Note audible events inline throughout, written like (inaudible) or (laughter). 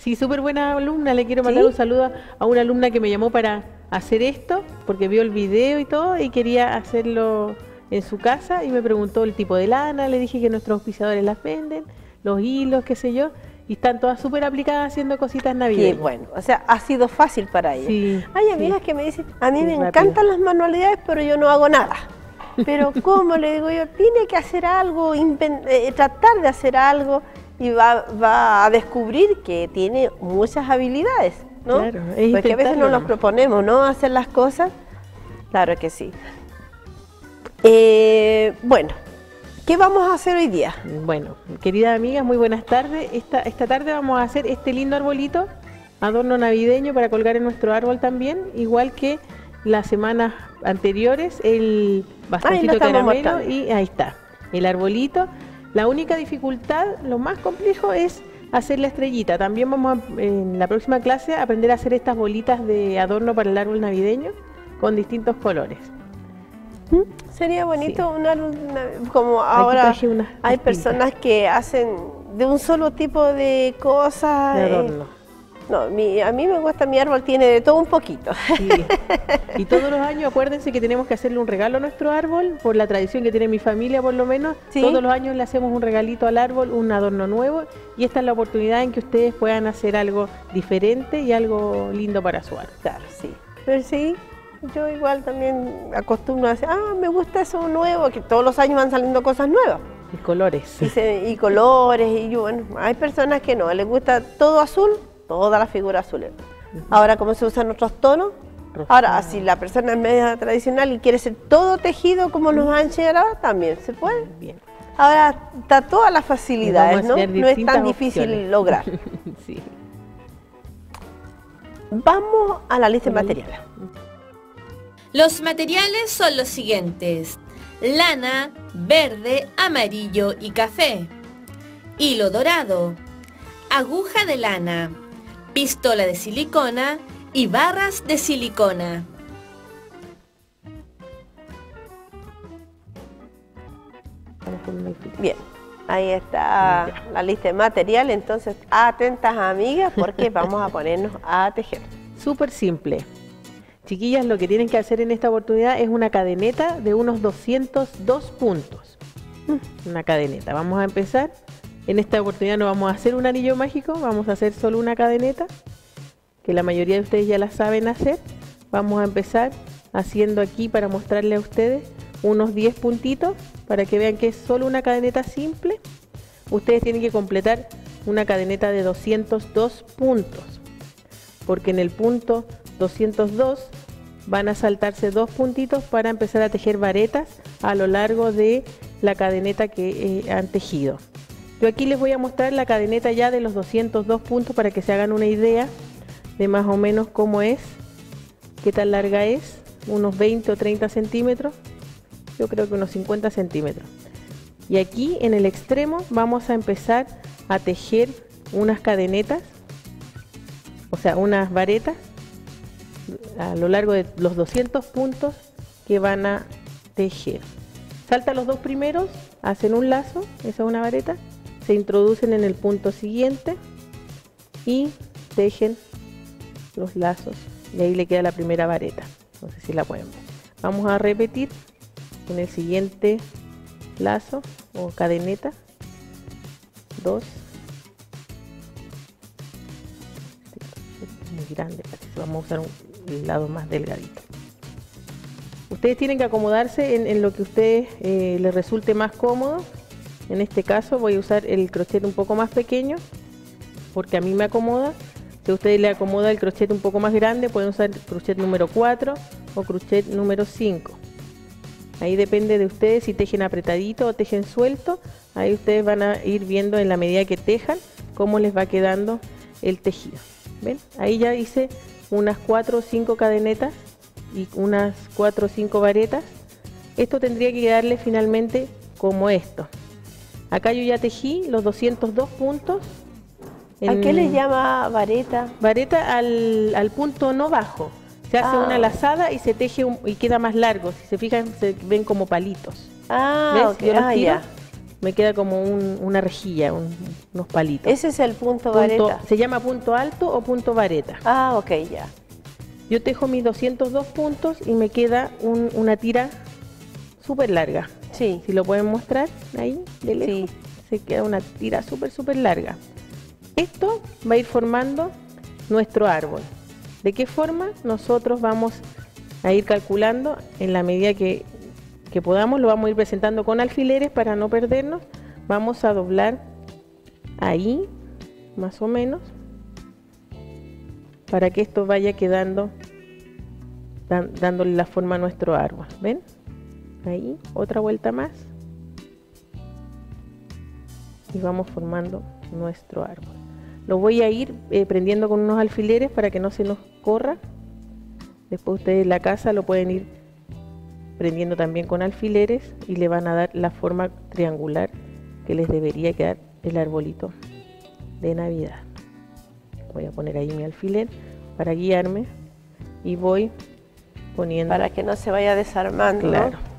Sí, súper buena alumna. Le quiero mandar un saludo a una alumna que me llamó para hacer esto, porque vio el video y todo, y quería hacerlo en su casa, y me preguntó el tipo de lana. Le dije que nuestros auspiciadores las venden, los hilos, qué sé yo. Y están todas súper aplicadas haciendo cositas navideñas. Bueno, o sea, ha sido fácil para ellas. Sí, Hay amigas que me dicen, a mí me encantan las manualidades, pero yo no hago nada. (laughs) Pero ¿cómo? Le digo yo, tiene que hacer algo, eh, tratar de hacer algo y va, a descubrir que tiene muchas habilidades, ¿no? Claro, Porque a veces no nos proponemos, ¿no? Hacer las cosas. Claro que sí. Eh, bueno, ¿qué vamos a hacer hoy día? Bueno, queridas amigas, muy buenas tardes. Esta, esta tarde vamos a hacer este lindo arbolito, adorno navideño para colgar en nuestro árbol también, igual que las semanas anteriores, el bastoncito caramelo y ahí está, el arbolito. La única dificultad, lo más complejo es hacer la estrellita. También vamos en la próxima clase a aprender a hacer estas bolitas de adorno para el árbol navideño con distintos colores. ¿Mm? Sería bonito una, como ahora hay personas que hacen de un solo tipo de cosas. De adorno. No, mi, a mí me gusta, mi árbol tiene de todo un poquito. Y todos los años, acuérdense que tenemos que hacerle un regalo a nuestro árbol, por la tradición que tiene mi familia por lo menos. Todos los años le hacemos un regalito al árbol, un adorno nuevo, y esta es la oportunidad en que ustedes puedan hacer algo diferente y algo lindo para su árbol. Claro, sí. Pero sí, yo igual también acostumbro a decir, ah, me gusta eso nuevo, que todos los años van saliendo cosas nuevas. Y colores. Y, y colores, y bueno, hay personas que no, les gusta todo azul, toda la figura azul. Ahora, ¿cómo se usan otros tonos? Ahora, si la persona es media tradicional y quiere ser todo tejido como los ahora, también se puede. Bien. Ahora está todas las facilidades, ¿no? No es tan difícil lograr. (laughs) sí. Vamos a la lista de materiales. Los materiales son los siguientes. Lana, verde, amarillo y café. Hilo dorado. Aguja de lana pistola de silicona y barras de silicona. Bien, ahí está la lista de material, entonces atentas amigas porque (laughs) vamos a ponernos a tejer. Súper simple. Chiquillas, lo que tienen que hacer en esta oportunidad es una cadeneta de unos 202 puntos. Una cadeneta. Vamos a empezar en esta oportunidad no vamos a hacer un anillo mágico, vamos a hacer solo una cadeneta, que la mayoría de ustedes ya la saben hacer. Vamos a empezar haciendo aquí para mostrarle a ustedes unos 10 puntitos para que vean que es solo una cadeneta simple. Ustedes tienen que completar una cadeneta de 202 puntos, porque en el punto 202 van a saltarse dos puntitos para empezar a tejer varetas a lo largo de la cadeneta que eh, han tejido. Yo aquí les voy a mostrar la cadeneta ya de los 202 puntos para que se hagan una idea de más o menos cómo es, qué tan larga es, unos 20 o 30 centímetros, yo creo que unos 50 centímetros. Y aquí en el extremo vamos a empezar a tejer unas cadenetas, o sea, unas varetas a lo largo de los 200 puntos que van a tejer. Salta los dos primeros, hacen un lazo, esa es una vareta, se introducen en el punto siguiente y tejen los lazos. Y ahí le queda la primera vareta. No sé si la pueden ver. Vamos a repetir en el siguiente lazo o cadeneta. Dos. Muy grande vamos a usar un lado más delgadito. Ustedes tienen que acomodarse en, lo que a ustedes eh, les resulte más cómodo en este caso voy a usar el crochet un poco más pequeño porque a mí me acomoda. Si a ustedes le acomoda el crochet un poco más grande, pueden usar crochet número 4 o crochet número 5. Ahí depende de ustedes si tejen apretadito o tejen suelto. Ahí ustedes van a ir viendo en la medida que tejan cómo les va quedando el tejido. ¿Ven? Ahí ya hice unas 4 o 5 cadenetas y unas 4 o 5 varetas. Esto tendría que quedarle finalmente como esto. Acá yo ya tejí los 202 puntos. ¿A qué le llama vareta? Vareta al, punto no bajo. Se hace una ah. lazada y se teje y queda más largo. Si se fijan, se ven como palitos. Ah, ¿Ves? ah ya. me queda como una rejilla, unos palitos. Ese es el punto, vareta. Se llama punto alto o punto vareta. Ah, ok, ya. Yo tejo mis 202 puntos y me queda una tira súper larga. Sí. Si lo pueden mostrar ahí, de lejos. Sí. Se queda una tira súper, súper larga. Esto va a ir formando nuestro árbol. ¿De qué forma? Nosotros vamos a ir calculando en la medida que, que podamos, lo vamos a ir presentando con alfileres para no perdernos. Vamos a doblar ahí, más o menos, para que esto vaya quedando, dándole la forma a nuestro árbol. ¿Ven? Ahí, otra vuelta más. Y vamos formando nuestro árbol. Lo voy a ir eh, prendiendo con unos alfileres para que no se nos corra. Después ustedes en la casa lo pueden ir prendiendo también con alfileres y le van a dar la forma triangular que les debería quedar el arbolito de Navidad. Voy a poner ahí mi alfiler para guiarme y voy poniendo... Para que no se vaya desarmando. Claro.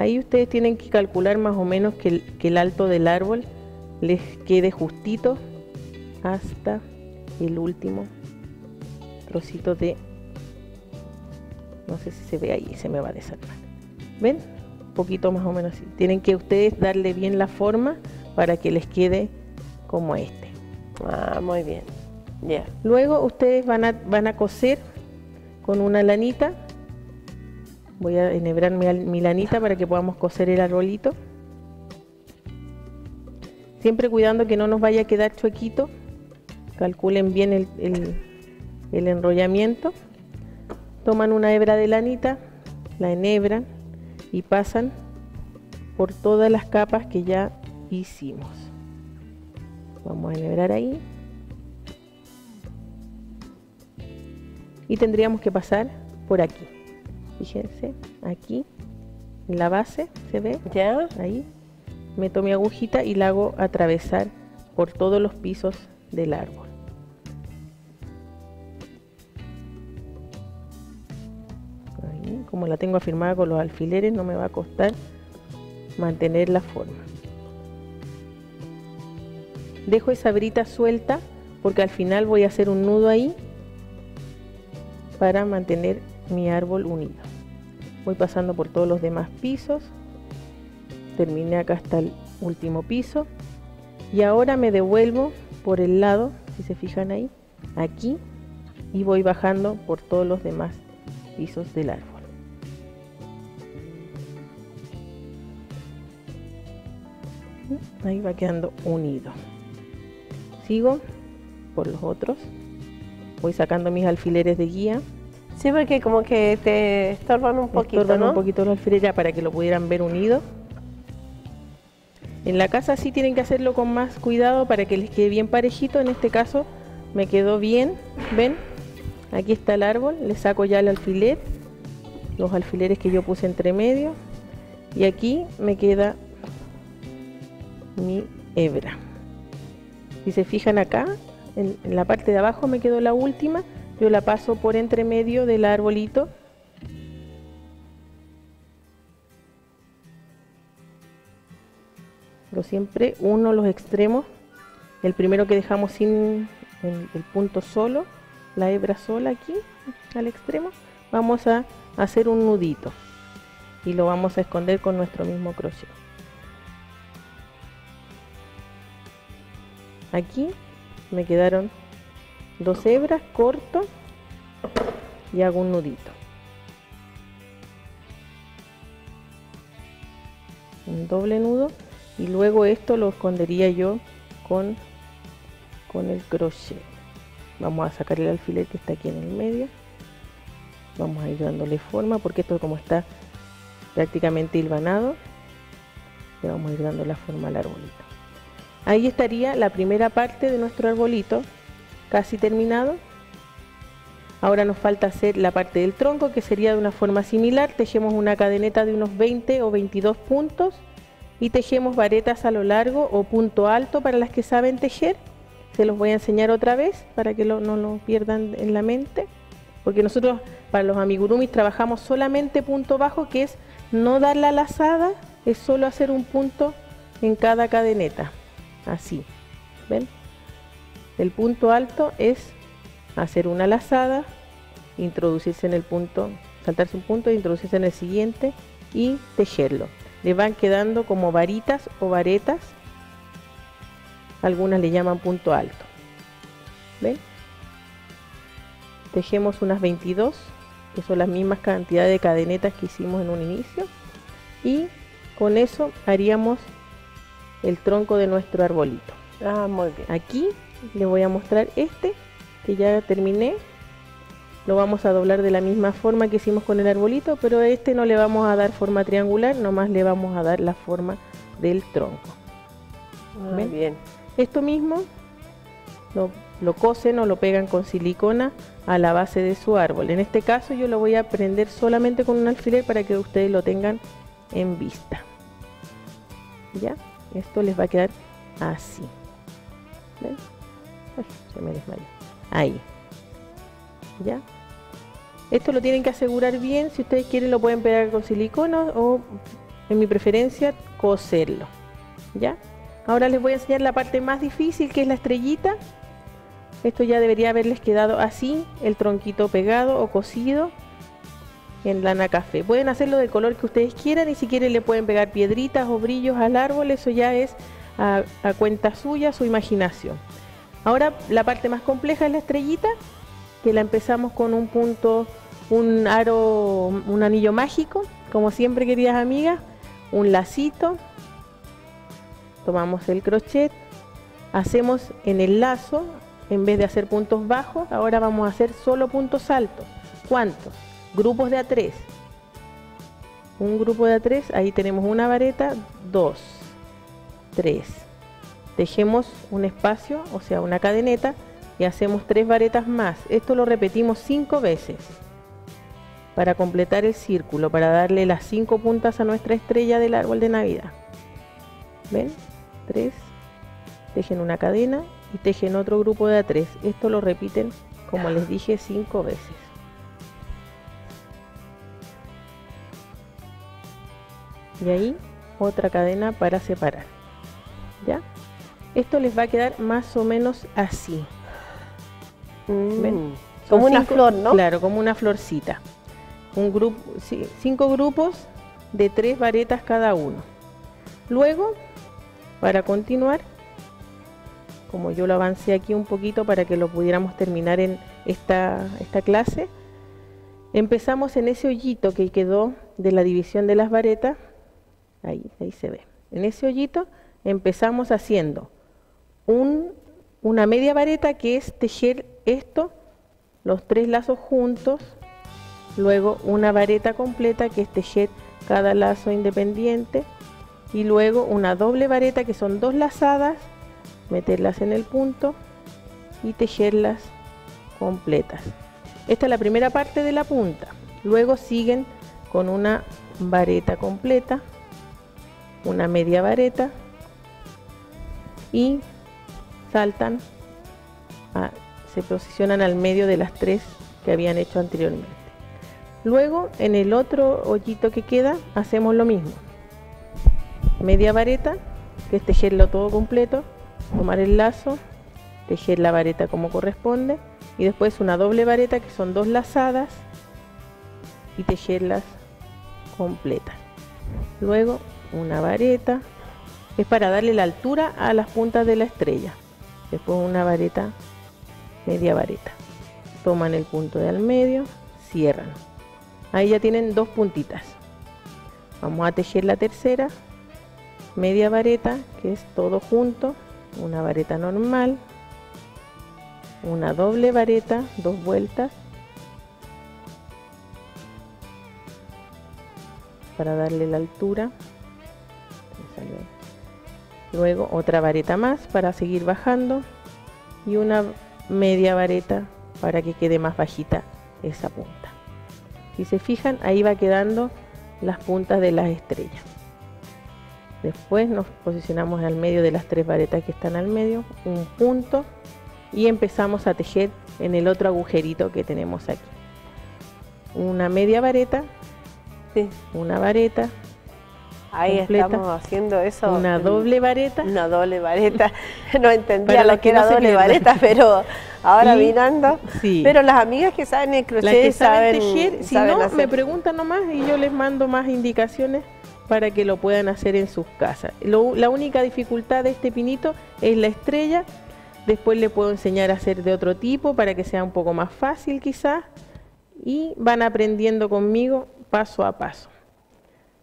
Ahí ustedes tienen que calcular más o menos que el, que el alto del árbol les quede justito hasta el último trocito de no sé si se ve ahí se me va a desarmar. Ven un poquito más o menos así. Tienen que ustedes darle bien la forma para que les quede como este. Ah muy bien. Ya. Luego ustedes van a van a coser con una lanita voy a enhebrar mi, mi lanita para que podamos coser el arbolito. Siempre cuidando que no nos vaya a quedar chuequito. Calculen bien el, el, enrollamiento. Toman una hebra de lanita la enhebran y pasan por todas las capas que ya hicimos. Vamos a enhebrar ahí. Y tendríamos que pasar por aquí fíjense aquí en la base se ve ya ahí meto mi agujita y la hago atravesar por todos los pisos del árbol. como la tengo afirmada con los alfileres, no me va a costar mantener la forma. Dejo esa brita suelta porque al final voy a hacer un nudo ahí para mantener mi árbol unido. Voy pasando por todos los demás pisos. Terminé acá hasta el último piso. Y ahora me devuelvo por el lado si se fijan ahí aquí. Y voy bajando por todos los demás pisos del árbol. Ahí va quedando unido sigo por los otros. Voy sacando mis alfileres de guía Sí, porque como que te estorban un poquito, estorban un poquito los alfileres ya para que lo pudieran ver unido. En la casa sí tienen que hacerlo con más cuidado para que les quede bien parejito. En este caso me quedó bien. ¿Ven? Aquí está el árbol. Le saco ya el alfiler. Los alfileres que yo puse entre medio. Y aquí me queda mi hebra. Si se fijan acá, en, en la parte de abajo me quedó la última. Yo la paso por entre medio del arbolito. Siempre uno los extremos. El primero que dejamos sin el, punto solo la hebra sola aquí al extremo vamos a hacer un nudito. Y lo vamos a esconder con nuestro mismo crochet. Aquí me quedaron dos hebras corto y hago un nudito. Un doble nudo y luego esto lo escondería yo con, con el crochet. Vamos a sacar el alfiler que está aquí en el medio. Vamos a ir dándole forma porque esto como está prácticamente hilvanado le vamos a ir dando la forma al arbolito. Ahí estaría la primera parte de nuestro arbolito casi terminado ahora nos falta hacer la parte del tronco que sería de una forma similar tejemos una cadeneta de unos 20 o 22 puntos y tejemos varetas a lo largo o punto alto para las que saben tejer. Se los voy a enseñar otra vez para que no lo pierdan en la mente. Porque nosotros para los amigurumis trabajamos solamente punto bajo que es no dar la lazada es solo hacer un punto en cada cadeneta, así, ¿ven? El punto alto es hacer una lazada, introducirse en el punto, saltarse un punto, introducirse en el siguiente y tejerlo. Le van quedando como varitas o varetas, algunas le llaman punto alto. ¿Ven? Tejemos unas 22, que son las mismas cantidades de cadenetas que hicimos en un inicio. Y con eso haríamos el tronco de nuestro arbolito. Ah, muy bien. Aquí le voy a mostrar este que ya terminé. Lo vamos a doblar de la misma forma que hicimos con el arbolito pero a este no le vamos a dar forma triangular nomás le vamos a dar la forma del tronco. Muy bien. Esto mismo lo, lo cosen o lo pegan con silicona a la base de su árbol. En este caso yo lo voy a prender solamente con un alfiler para que ustedes lo tengan en vista. Ya esto les va a quedar así. ¿Ven? Se me. Ahí. ¿Ya? Esto lo tienen que asegurar bien. Si ustedes quieren lo pueden pegar con silicona o, en mi preferencia, coserlo. ¿Ya? Ahora les voy a enseñar la parte más difícil que es la estrellita. Esto ya debería haberles quedado así, el tronquito pegado o cosido en lana café. Pueden hacerlo del color que ustedes quieran y si quieren le pueden pegar piedritas o brillos al árbol. Eso ya es a cuenta suya, su imaginación. Ahora la parte más compleja es la estrellita, que la empezamos con un punto, un aro, un anillo mágico, como siempre queridas amigas, un lacito, tomamos el crochet, hacemos en el lazo, en vez de hacer puntos bajos, ahora vamos a hacer solo puntos altos. ¿Cuántos? Grupos de a tres. Un grupo de a tres, ahí tenemos una vareta, dos, tres tejemos un espacio, o sea, una cadeneta, y hacemos tres varetas más. Esto lo repetimos cinco veces para completar el círculo, para darle las cinco puntas a nuestra estrella del árbol de Navidad. ¿Ven? Tres, tejen una cadena y tejen otro grupo de a tres. Esto lo repiten, como les dije, cinco veces. Y ahí otra cadena para separar. Esto les va a quedar más o menos así. Mm. Como una flor, ¿no? Claro, como una florcita. Un grupo, cinco grupos de tres varetas cada uno. Luego, para continuar, como yo lo avancé aquí un poquito para que lo pudiéramos terminar en esta, esta clase, empezamos en ese hoyito que quedó de la división de las varetas. Ahí, ahí se ve. En ese hoyito empezamos haciendo una media vareta que es tejer esto, los tres lazos juntos, luego una vareta completa que es tejer cada lazo independiente y luego una doble vareta que son dos lazadas, meterlas en el punto y tejerlas completas. Esta es la primera parte de la punta. Luego siguen con una vareta completa, una media vareta y saltan, se posicionan al medio de las tres que habían hecho anteriormente. Luego en el otro hoyito que queda hacemos lo mismo. Media vareta, que es tejerlo todo completo, tomar el lazo, tejer la vareta como corresponde y después una doble vareta que son dos lazadas y tejerlas completas. Luego una vareta, es para darle la altura a las puntas de la estrella después una vareta, media vareta. Toman el punto de al medio, cierran. Ahí ya tienen dos puntitas. Vamos a tejer la tercera, media vareta, que es todo junto, una vareta normal, una doble vareta, dos vueltas, para darle la altura luego otra vareta más para seguir bajando y una media vareta para que quede más bajita esa punta. Si se fijan ahí va quedando las puntas de las estrellas. Después nos posicionamos al medio de las tres varetas que están al medio un punto y empezamos a tejer en el otro agujerito que tenemos aquí. Una media vareta una vareta Ahí estamos haciendo eso. Una doble vareta. Una doble vareta. (laughs) No entendía lo que, era doble vareta, (laughs) pero ahora mirando. Pero las amigas que saben el crochet saben, si no, me preguntan nomás y yo les mando más indicaciones para que lo puedan hacer en sus casas. la única dificultad de este pinito es la estrella. Después le puedo enseñar a hacer de otro tipo para que sea un poco más fácil quizás. Y van aprendiendo conmigo paso a paso.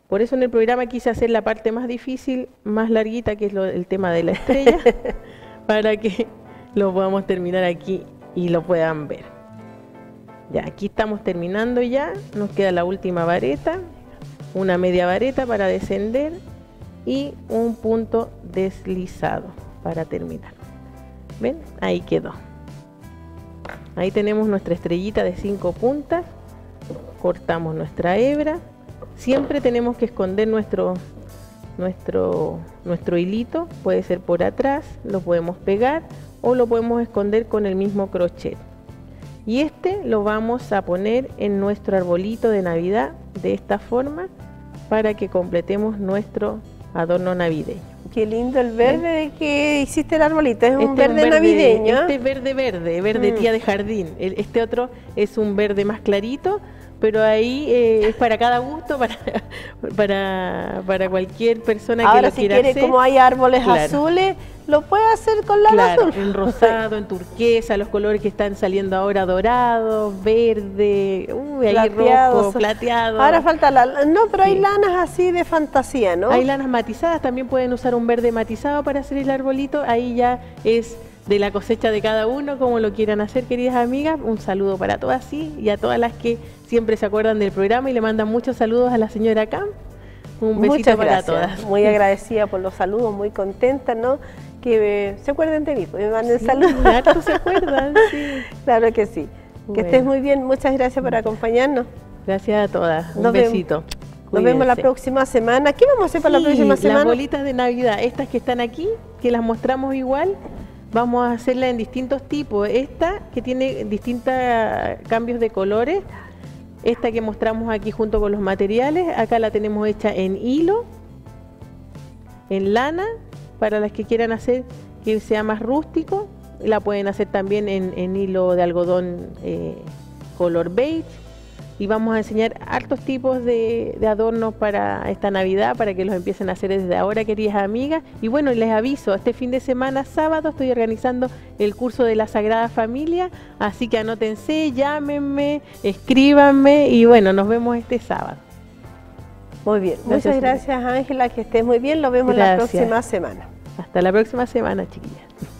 Por eso en el programa quise hacer la parte más difícil, más larguita, que es el tema de la estrella, (laughs) para que lo podamos terminar aquí y lo puedan ver. Ya, aquí estamos terminando ya, nos queda la última vareta, una media vareta para descender y un punto deslizado para terminar. ¿Ven? Ahí quedó. Ahí tenemos nuestra estrellita de 5 puntas. Cortamos nuestra hebra Siempre tenemos que esconder nuestro, nuestro, nuestro hilito, puede ser por atrás, lo podemos pegar o lo podemos esconder con el mismo crochet. Y este lo vamos a poner en nuestro arbolito de Navidad de esta forma para que completemos nuestro adorno navideño. Qué lindo el verde de que hiciste el arbolito, es un, este verde, navideño. Este verde verde, verde mm. tía de jardín. Este otro es un verde más clarito pero ahí eh, es para cada gusto, para, (laughs) para, para cualquier persona que lo si quiere, como hay árboles azules, lo puede hacer con la claro, En (laughs) rosado, en turquesa, los colores que están saliendo ahora, dorado, verde, uy, ahí rojo, plateado. Ahora falta la... No, pero hay lanas así de fantasía, ¿no? Hay lanas matizadas, también pueden usar un verde matizado para hacer el arbolito, ahí ya es de la cosecha de cada uno, como lo quieran hacer, queridas amigas. Un saludo para todas sí, y a todas las que siempre se acuerdan del programa y le mandan muchos saludos a la señora Cam. Un besito para todas. Muy agradecida por los saludos, muy contenta, ¿no? Que se acuerden de mí, pues me manden saludos. Claro, se acuerdan, (laughs) sí. Claro que sí. Que estés muy bien, muchas gracias por acompañarnos. Gracias a todas, un besito. Nos vemos la próxima semana. ¿Qué vamos a hacer para la próxima semana? Las bolitas de Navidad, estas que están aquí, que las mostramos igual, vamos a hacerla en distintos tipos. Esta que tiene distintos cambios de colores, esta que mostramos aquí junto con los materiales, acá la tenemos hecha en hilo, en lana, para las que quieran hacer que sea más rústico, la pueden hacer también en, hilo de algodón eh, color beige y vamos a enseñar hartos tipos de, adornos para esta Navidad, para que los empiecen a hacer desde ahora, queridas amigas. Y bueno, les aviso, este fin de semana, sábado, estoy organizando el curso de la Sagrada Familia, así que anótense, llámenme, escríbanme y bueno, nos vemos este sábado. Muy bien, muchas gracias Ángela, que estés muy bien, lo vemos la próxima semana. Hasta la próxima semana, chiquillas.